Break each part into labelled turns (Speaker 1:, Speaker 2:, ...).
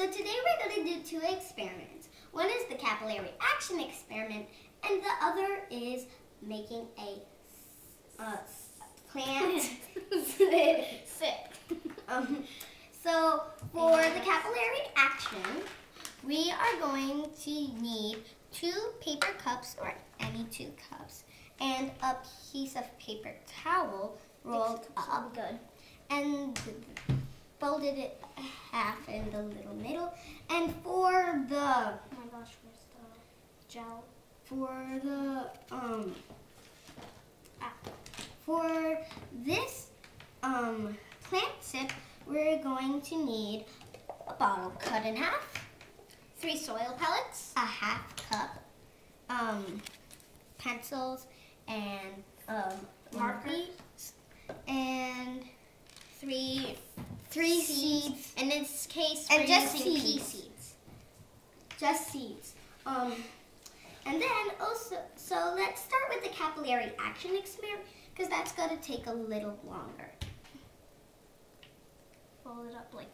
Speaker 1: So today we're going to do two experiments. One is the capillary action experiment, and the other is making a uh, plant SIP. Um, so for the capillary action, we are going to need two paper cups or any two cups and a piece of paper towel rolled up.
Speaker 2: Good.
Speaker 1: And folded it half in the little middle. And for the
Speaker 2: Oh my gosh, where's the gel?
Speaker 1: for the um ah, for this um plant sip, we're going to need a bottle cut in half,
Speaker 2: Three soil pellets.
Speaker 1: a half cup, um, pencils, and um,
Speaker 2: Markers.
Speaker 1: and
Speaker 2: Three
Speaker 1: three seeds
Speaker 2: In this case,
Speaker 1: And
Speaker 2: we're
Speaker 1: just
Speaker 2: using pea
Speaker 1: seeds.
Speaker 2: seeds.
Speaker 1: just seeds. Um, and then also, so let's start with the capillary action experiment because that's going to take a little longer.
Speaker 2: Fold it up like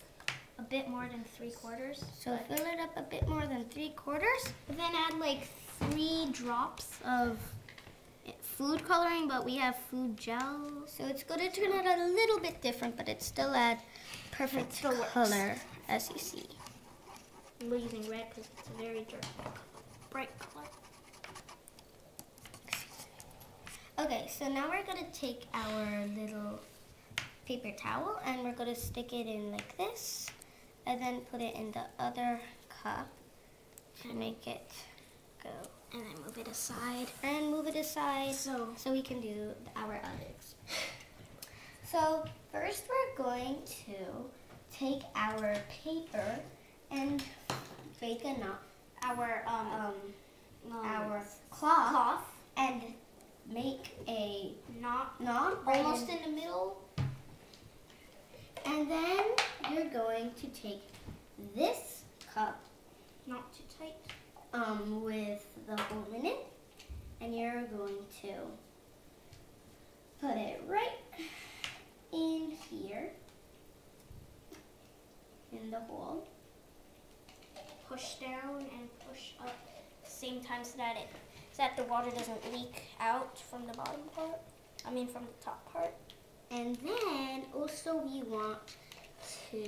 Speaker 2: a bit more than three quarters.
Speaker 1: So fill it up a bit more than three quarters.
Speaker 2: But then add like three drops of food coloring, but we have food gel.
Speaker 1: So it's going to turn out a little bit different, but it's still at perfect
Speaker 2: still works.
Speaker 1: color as you see.
Speaker 2: We're using red because it's a very dark, bright color.
Speaker 1: Okay, so now we're going to take our little paper towel and we're going to stick it in like this and then put it in the other cup to make it go.
Speaker 2: And then move it aside.
Speaker 1: And move it aside
Speaker 2: So
Speaker 1: so we can do our others. So first we're going to take our paper and make a knot,
Speaker 2: our um,
Speaker 1: um,
Speaker 2: um,
Speaker 1: our cloth,
Speaker 2: cloth
Speaker 1: and make a
Speaker 2: not
Speaker 1: knot right
Speaker 2: almost
Speaker 1: in-
Speaker 2: in the middle.
Speaker 1: and then you're going to take this cup
Speaker 2: Not too tight.
Speaker 1: Um, with the hole in it, and you're going to put it right in here in the hole.
Speaker 2: Push down and push up at the same time so that it so that the water doesn't leak out from the bottom part. I mean from the top part.
Speaker 1: And then also we want to,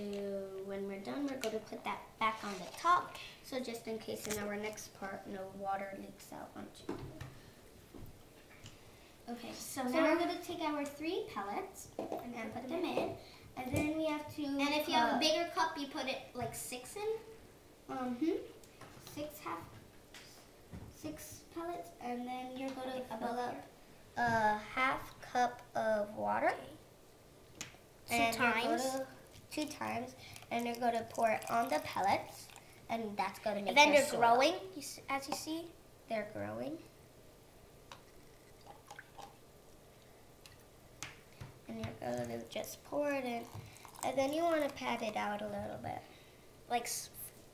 Speaker 1: when we're done, we're going to put that back on the top. So just in case in our next part, no water leaks out onto it. Okay,
Speaker 2: So
Speaker 1: so
Speaker 2: now-
Speaker 1: we're going to take our three pellets and then put them in. And then we have to.
Speaker 2: And if you have a bigger cup, you put it like six in.
Speaker 1: um, hmm, six half, six pellets, and then you're going to
Speaker 2: About
Speaker 1: fill up a half cup of water.
Speaker 2: Two
Speaker 1: and
Speaker 2: times.
Speaker 1: two times, and you're going to pour it on the pellets, and that's going to make
Speaker 2: And then they're growing, as you see.
Speaker 1: They're growing. And you're going to just pour it in, and then you want to pat it out a little bit.
Speaker 2: Like,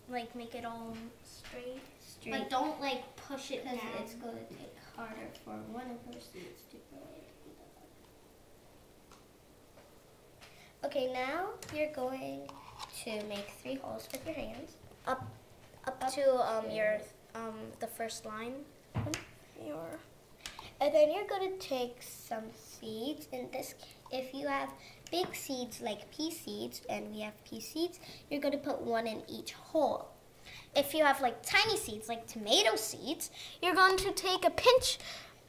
Speaker 2: like make it all straight.
Speaker 1: Straight.
Speaker 2: Like don't like push it
Speaker 1: because it's going to take harder for one of her seeds to grow. than the other. Okay, now you're going to make three holes with your hands.
Speaker 2: up, up,
Speaker 1: Up
Speaker 2: to um your um the first line.
Speaker 1: your and then you're going to take some seeds in this if you have big seeds like pea seeds and we have pea seeds you're going to put one in each hole
Speaker 2: If you have like tiny seeds, like tomato seeds, you're going to take a pinch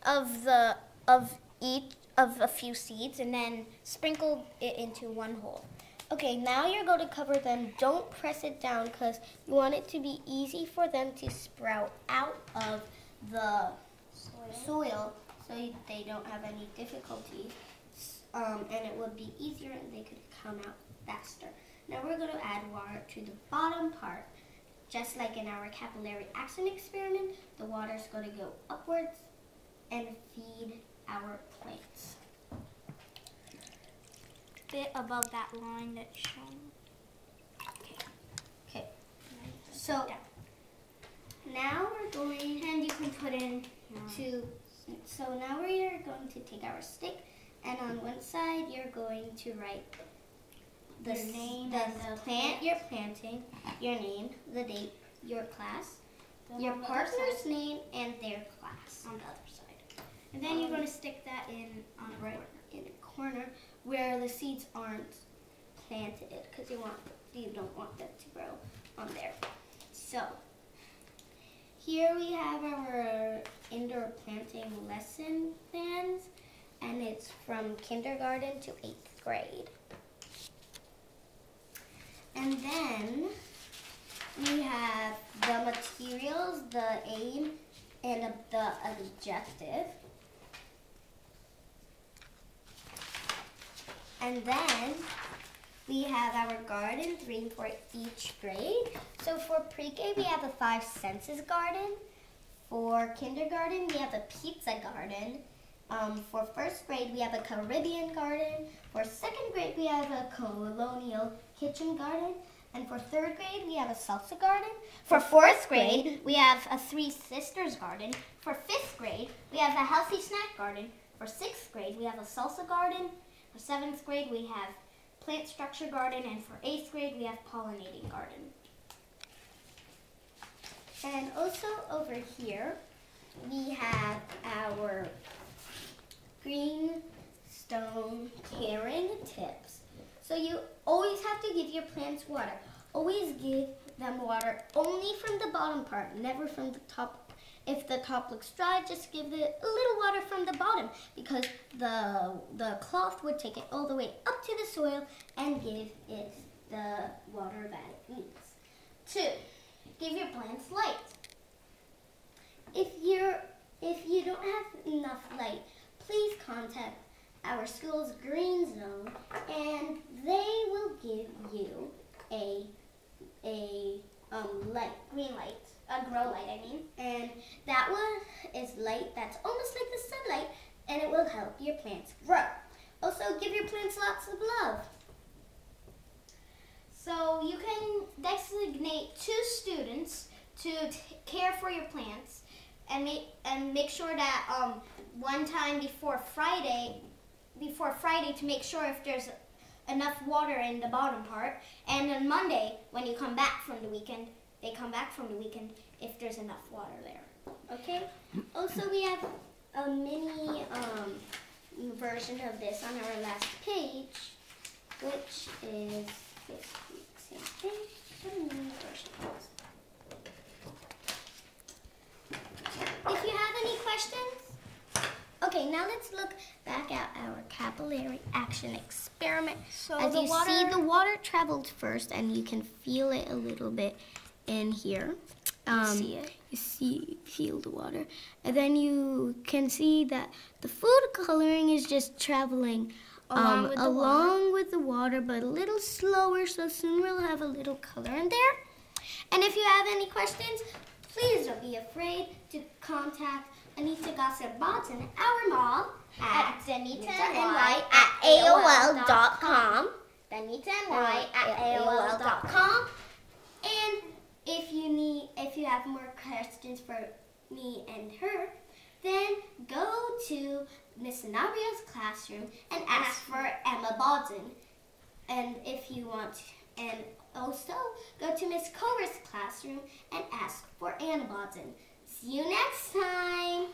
Speaker 2: of the of each of a few seeds and then sprinkle it into one hole.
Speaker 1: Okay now you're going to cover them don't press it down because you want it to be easy for them to sprout out of the soil so you- they don't have any difficulty um, and it would be easier and they could come out faster. Now we're going to add water to the bottom part. Just like in our capillary action experiment, the water is going to go upwards and feed our plants.
Speaker 2: Bit above that line that's shown. Okay.
Speaker 1: Okay,
Speaker 2: and then just
Speaker 1: So- now we're going
Speaker 2: and you can put in
Speaker 1: two. so now we are going to take our stick and on one side you're going to write the
Speaker 2: Your name
Speaker 1: the
Speaker 2: the
Speaker 1: plant you're planting, your name, the date, your class,
Speaker 2: Then
Speaker 1: your
Speaker 2: on the other
Speaker 1: partner's
Speaker 2: side-
Speaker 1: name, and their class on the other side.
Speaker 2: And then you're
Speaker 1: um,
Speaker 2: going to stick that in on the
Speaker 1: right
Speaker 2: corner.
Speaker 1: in a corner where the seeds aren't planted because you want you don't want them to grow on there. So here we have our indoor planting lesson plans and it's from kindergarten to eighth grade. And then we have the materials, the aim, and the objective. And then we have our garden, three for each grade. So for pre-K, we have a five senses garden. For kindergarten, we have a pizza garden. Um, for first grade, we have a Caribbean garden. For second grade, we have a colonial kitchen garden. And for third grade, we have a salsa garden. For fourth grade, we have a Three Sisters garden. For fifth grade, we have a healthy snack garden. For sixth grade, we have a salsa garden. For seventh grade, we have plant structure garden. And for eighth grade, we have pollinating garden. And also over here, we have our Green Zone caring tips. So you always have to give your plants water. Always give them water only from the bottom part, never from the top. If the top looks dry, just give it a little water from the bottom because the the cloth would take it all the way up to the soil and give it the water that it needs. Two, give your plants light. If you're if you don't have enough light, please contact our school's green zone and they will give you a a um light green light a grow light I mean. And that one is light that's almost like the sunlight and it will help your plants grow. Also give your plants lots of love.
Speaker 2: So you can designate two students to care for your plants and make and make sure that um, one time before Friday, before Friday to make sure if there's enough water in the bottom part, and on Monday when you come back from the weekend, they come back from the weekend if there's enough water there.
Speaker 1: Okay. Also, we have a mini um, version of this on our last page, which is this same thing, but a mini version. If you have any questions, okay. Now let's look back at our capillary action experiment.
Speaker 2: So
Speaker 1: As
Speaker 2: the
Speaker 1: you
Speaker 2: water,
Speaker 1: see, the water traveled first, and you can feel it a little bit in here. Um,
Speaker 2: see it?
Speaker 1: You see, feel the water, and then you can see that the food coloring is just traveling
Speaker 2: Along
Speaker 1: um,
Speaker 2: with the
Speaker 1: along with the water, but a little slower. So soon we'll have a little color in there. And if you have any questions, please don't be afraid to contact Anita Gossip Botton, our mom, at
Speaker 2: Danita
Speaker 1: NY at AOL.com. Danita NY at AOL.com. And if you need, if you have more questions for me and her, then go to Miss Nabria's classroom and ask for Emma Bodzin. And if you want, and also go to Miss Cover's classroom and ask for Anna Bodzin. See you next time.